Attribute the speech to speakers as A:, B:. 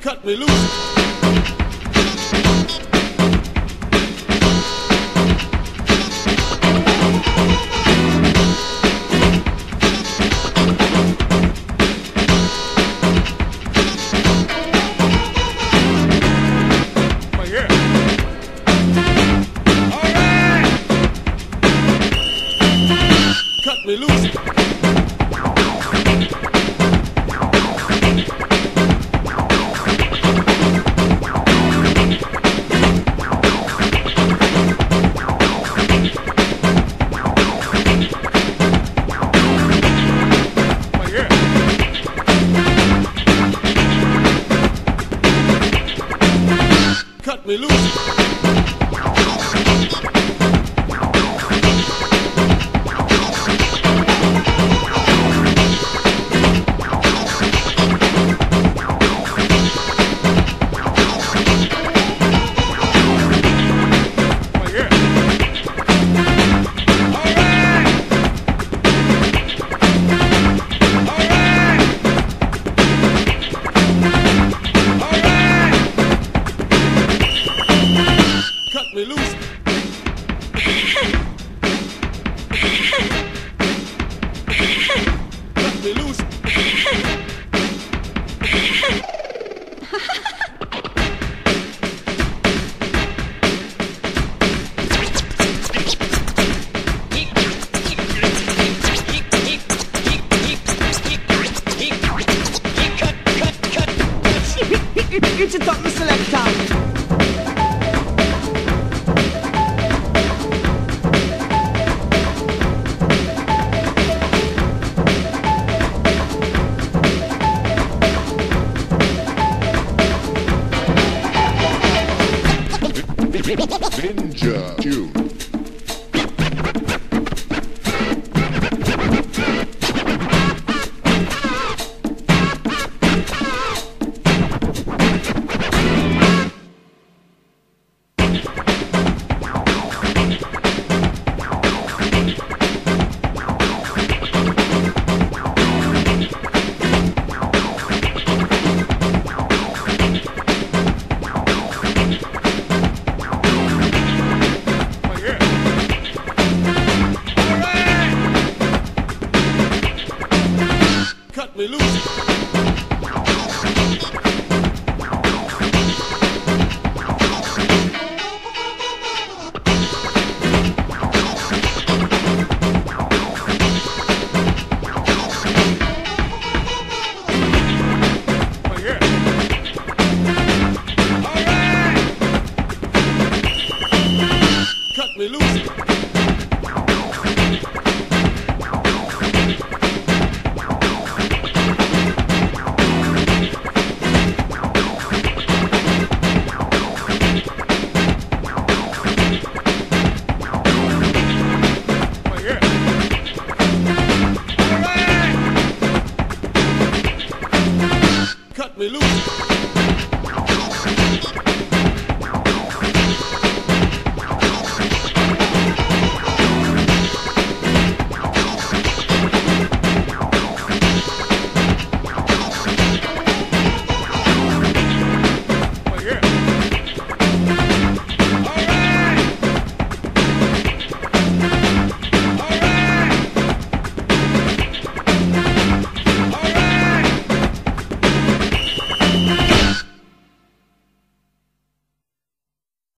A: Cut me loose. Cut me yeah. Cut me loose.
B: Tune.
A: Me. Alright. Cut me loose. Bye.